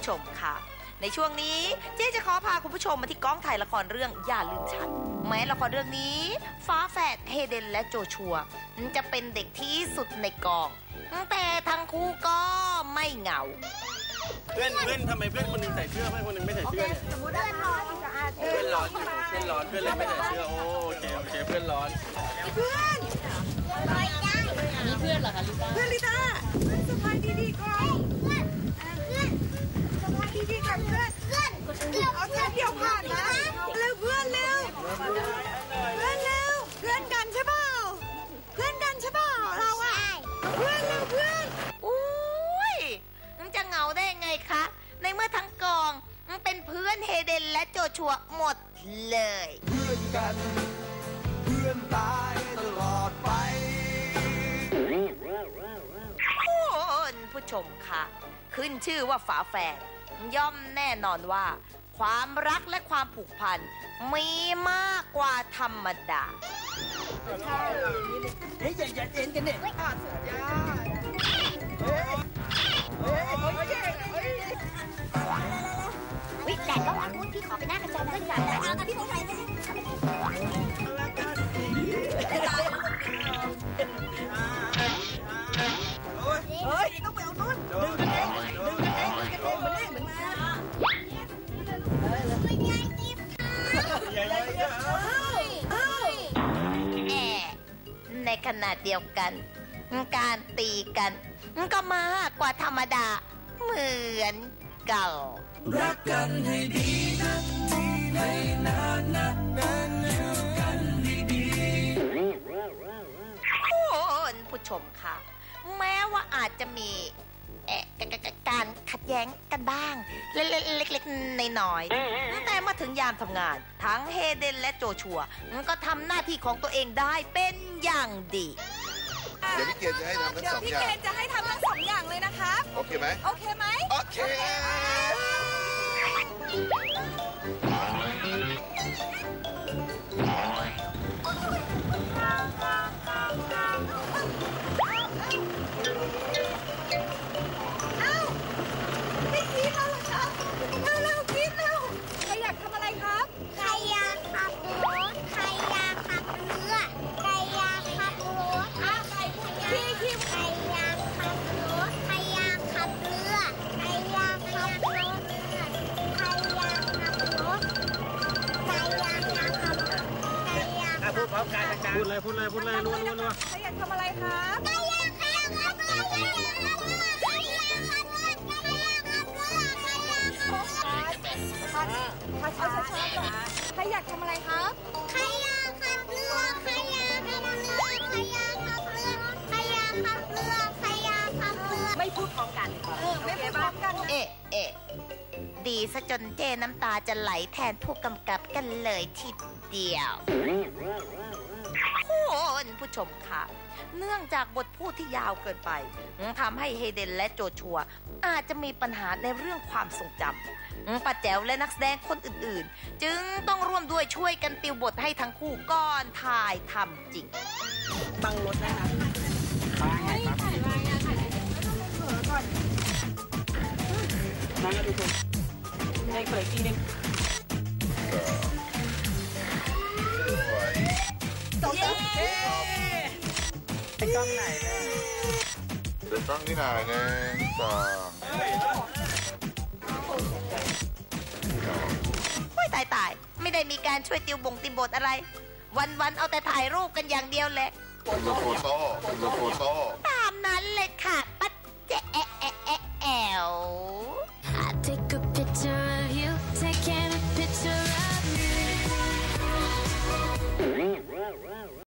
ผู้ชมค่ะ ในช่วงนี้เจ๊จะขอพาคุณผู้ชมมาที่กองถ่ายละครเรื่องอย่าลืมฉัน แม้ละครเรื่องนี้ ฟ้าแฝดเฮเดนและโจชัว จะเป็นเด็กที่สุดในกอง แต่ทั้งคู่ก็ไม่เหงาเพื่อนเพื่อนทำไมเพื่อนคนหนึงใส่เสื้อเพื่อนคนหนึงไม่ใส่เสื้อเนี่ยสมมติว่าร้อนจะอาเพื่อนร้อนเพื่อนร้อนเพื่อนเลยไม่ใส่เสื้อโอโอเคโอเคเพื่อนร้อนเพื่อนนี่เพื่อนเหรอคะลิซ่าเพื่อนลิต้าเพื่อนสบายดีๆก่อน และโจชัวหมดเลย เพื่อนกัน เพื่อนตายตลอดไป คุณผู้ชมค่ะขึ้นชื่อว่าฝาแฝดย่อมแน่นอนว่า ความรักและความผูกพัน มีมากกว่าธรรมดาเฮ้ยอย่าอย่าเอ็นกันเนี่ยวิ ในขณะเดียวกัน การตีกัน ก็มากกว่าธรรมดา เหมือนเก่า รักกันให้ดีนะให้นานนะเป็นอยู่กันดีคุณผู้ชมค่ะ แม้ว่าอาจจะมีเอ่อกกกการขัดแย้งกันบ้าง เล็กๆๆน้อยๆแต่เมา ถึงยามทำงาน ทั้งเฮเดนและโจชัวก็ทำหน้าที่ของตัวเองได้เป็นอย่างดี เดี๋ยวพี่เกณฑ์จะให้ทำทั้งเดี๋ยสวองพี่อย่าเกงณฑ์จะให้ทำทั้งสองอย่างเลยนะครับ โอเคไหมโอเคไหม โอเค พร้อมกันพูดเลยพูดเลยพูดเลยรัวรัวรัวใครอยากทำอะไรครับใครอยากขับรถใครอยากขับรถใครอยากขับรถใครอยากขับรถใครอยากขับรถช้าช้าช้าช้าก่อนใครอยากทำอะไรครับใครอยากขับเรือใครอยากขับเรือใครอยากขับเรือใครอยากขับเรือใครอยากขับเรือไม่พูดพร้อมกันเออไม่พูดพร้อมกันนะเอ๊ะเอ๊ะดีซะจนเจน้ำตาจะไหลแทนผู้กำกับกันเลยทีเดียว คุณผู้ชมค่ะ เนื่องจากบทพูดที่ยาวเกินไปทำให้เฮเดนและโจชัว อาจจะมีปัญหาในเรื่องความทรงจำป้าแจ๋วและนักแสดงคนอื่นๆ จึงต้องร่วมด้วยช่วยกันติวบทให้ทั้งคู่ก่อนถ่ายทำจริงบังรถได้นะคะส กล้องไหนเด็กกล้องที่ไหนเนี่ยสองโอ้ยตายตายไม่ได้มีการช่วยติวบงติวบทอะไร วันวันเอาแต่ถ่ายรูปกันอย่างเดียวแหละคุณโฟโต้คุณโฟโต้ตามนั้นเลยค่ะ ปัดเจ๊แอะอะอแอว